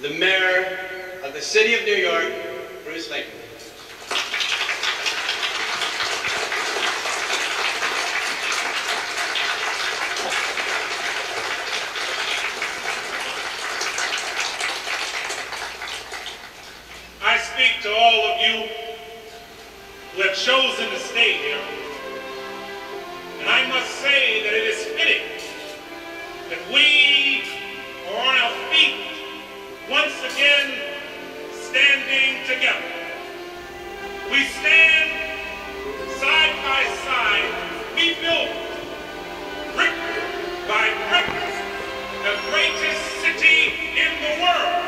the mayor of the city of New York, Bruce Lincoln. I speak to all of you who have chosen to stay here. Once again standing together. We stand side by side, we built brick by brick the greatest city in the world.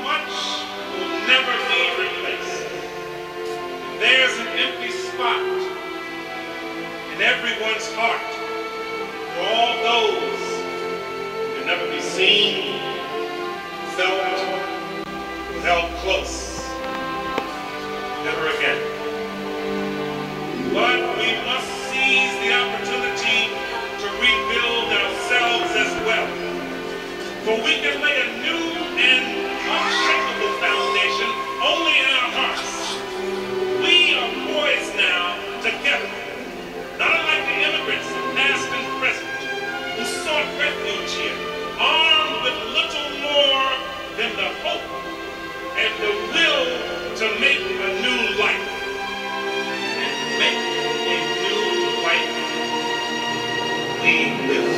Much will never be replaced. There's an empty spot in everyone's heart for all those who can never be seen, felt, held close. Never again. But we must seize the opportunity to rebuild ourselves as well. For we can lay a new and unshakable foundation only in our hearts. We are poised now together, not unlike the immigrants past and present who sought refuge here, hope and the will to make a new life. And make a new life we will.